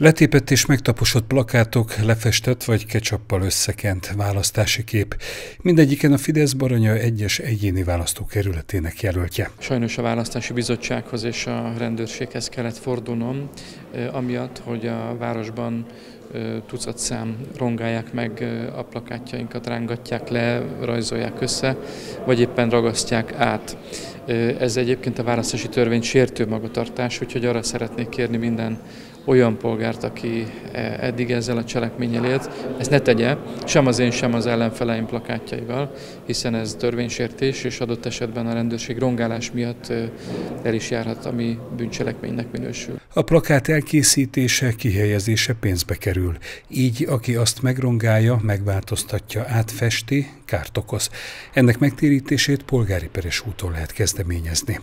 Letépett és megtaposott plakátok, lefestett vagy kecsappal összekent választási kép. Mindegyiken a Fidesz Baranya egyes egyéni választókerületének jelöltje. Sajnos a választási bizottsághoz és a rendőrséghez kellett fordulnom, amiatt, hogy a városban tucat szám rongálják meg a plakátjainkat, rángatják le, rajzolják össze, vagy éppen ragasztják át. Ez egyébként a választási törvény sértő magatartás, úgyhogy arra szeretnék kérni minden olyan polgárt, aki e, eddig ezzel a cselekménnyel élt, ezt ne tegye, sem az én, sem az ellenfeleim plakátjaival, hiszen ez törvénysértés, és adott esetben a rendőrség rongálás miatt el is járhat, ami bűncselekménynek minősül. A plakát elkészítése, kihelyezése pénzbe kerül. Így, aki azt megrongálja, megváltoztatja, átfesti, kárt okoz. Ennek megtérítését polgári peres úton lehet kezdeményezni.